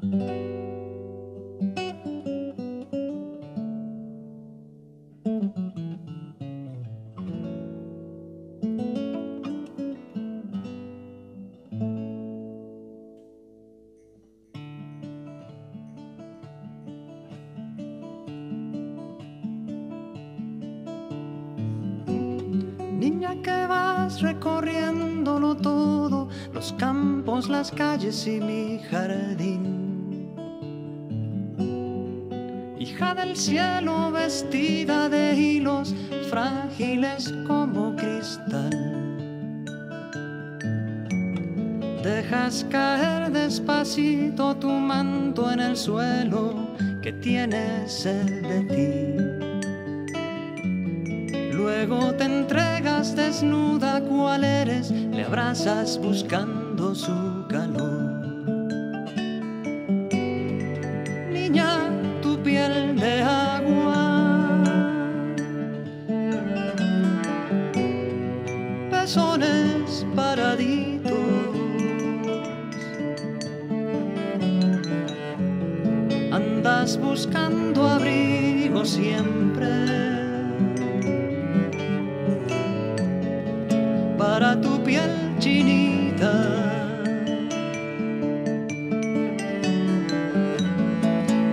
Niña que vas recorriéndolo todo, los campos, las calles y mi jardín. Hija del cielo vestida de hilos frágiles como cristal. Dejas caer despacito tu manto en el suelo que tiene sed de ti. Luego te entregas desnuda cual eres, le abrazas buscando su calor. Pezones paraditos. Andas buscando abrigo siempre. para tu piel chinita.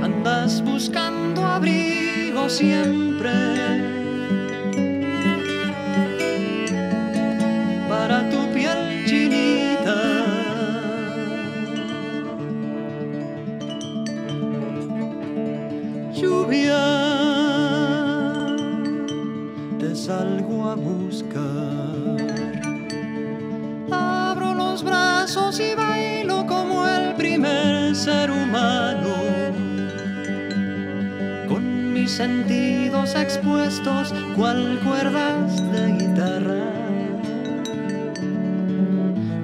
Andas buscando abrigo siempre. Ser humano, con mis sentidos expuestos cual cuerdas de guitarra.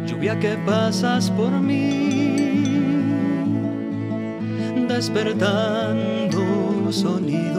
Lluvia que pasas por mí, despertando sonido.